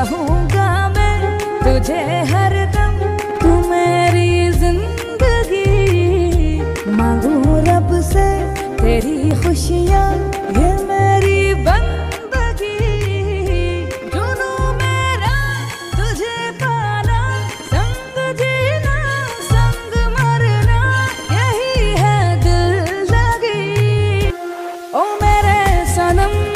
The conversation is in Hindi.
रहूँगा मैं तुझे हर दम। तू मेरी ज़िंदगी मांगू रब से। तेरी खुशियाँ ये मेरी बंदगी। जुनू मेरा, तुझे पाना, संग जीना, संग मरना, यही है दिल लगी ओ मेरे सनम